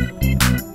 Bye.